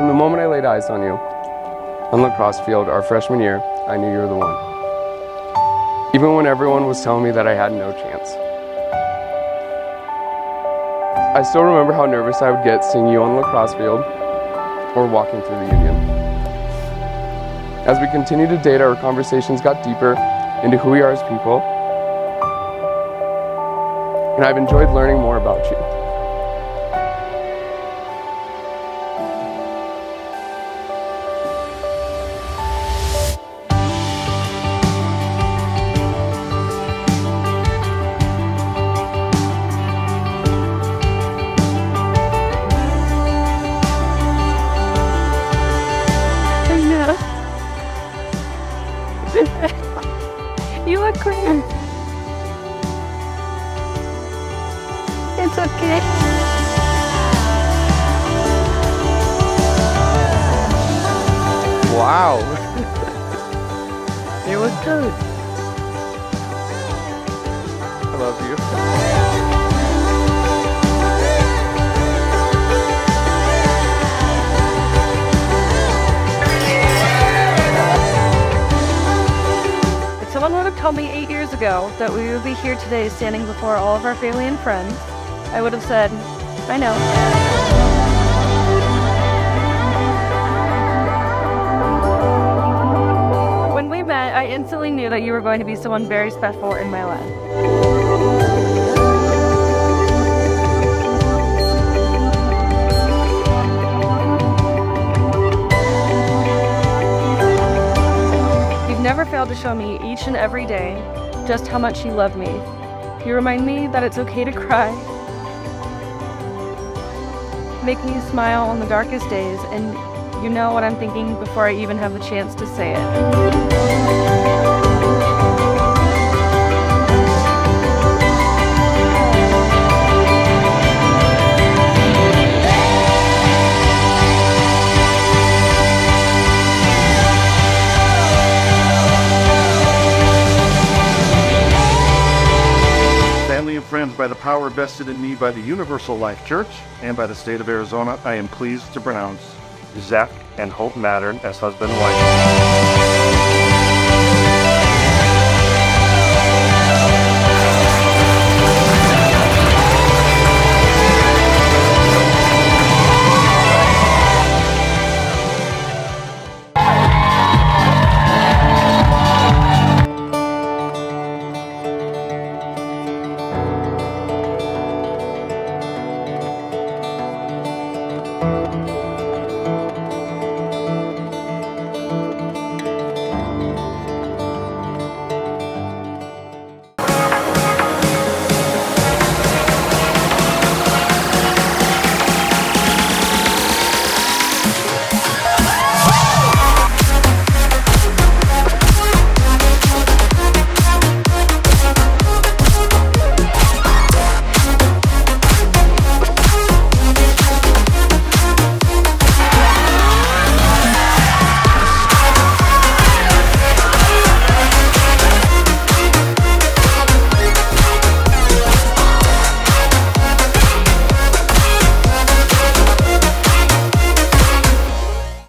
From the moment I laid eyes on you on lacrosse field our freshman year, I knew you were the one. Even when everyone was telling me that I had no chance. I still remember how nervous I would get seeing you on the lacrosse field or walking through the Union. As we continued to date, our conversations got deeper into who we are as people, and I've enjoyed learning more about you. Know. you look great. It's okay. Wow. you look good. I love you. Told me eight years ago that we would be here today standing before all of our family and friends, I would have said, I know. When we met, I instantly knew that you were going to be someone very special in my life. To show me each and every day just how much you love me. You remind me that it's okay to cry. Make me smile on the darkest days, and you know what I'm thinking before I even have the chance to say it. By the power vested in me by the Universal Life Church and by the state of Arizona, I am pleased to pronounce Zach and Hope Mattern as husband and wife.